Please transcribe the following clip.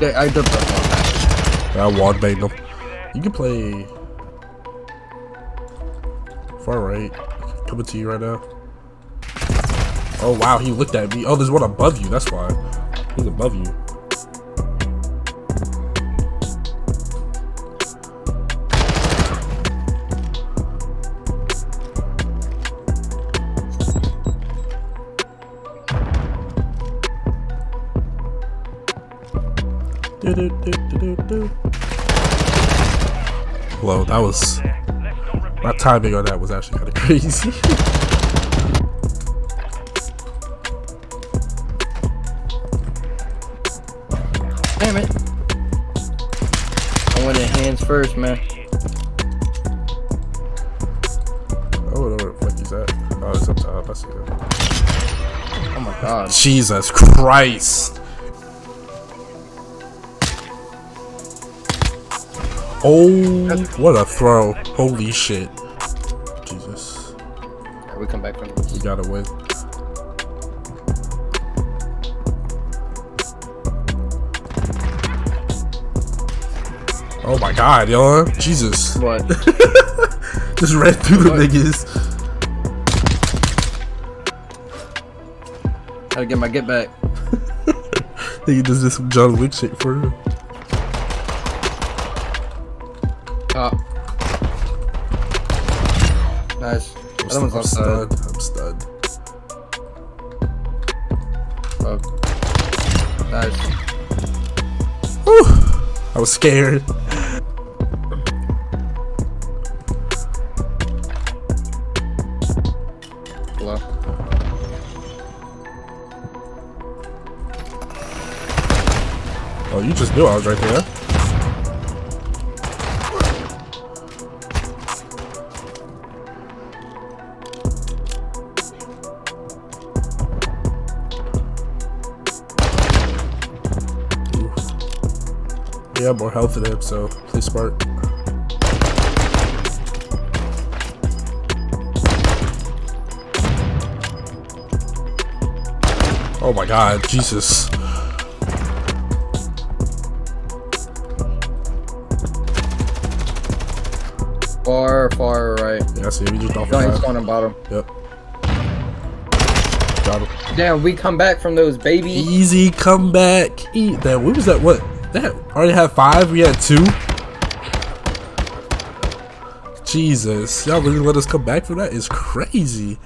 Yeah, I dumped up I wad banged him. You can play far right. Coming to you right now. Oh wow, he looked at me. Oh, there's one above you. That's why. He's above you. Hello, that was my timing on that was actually kind of crazy. Damn it. I went in hands first, man. Oh, where the fuck is that? Oh, it's up top. I see that. Oh my god. Jesus Christ. Oh, what a throw. Holy shit. Jesus. Right, we come back from We gotta win. Oh my god, yo. Jesus. What? Just ran through the What? niggas. Gotta get my get back. Nigga does this John Wick shit for him. Top. Nice. I'm, That one's I'm stunned. I'm stunned. Oh. Nice. Whew. I was scared. Hello. Oh, you just knew I was right there. Oof. Yeah, more health than him, so play smart. Oh my god, Jesus. Far, far right. Yeah, I see. We just off Giant five. spawn on bottom. Yep. Got him. Damn, we come back from those, baby. Easy comeback. E that what was that? What that already had five? We had two. Jesus, y'all really let us come back from that? Is crazy.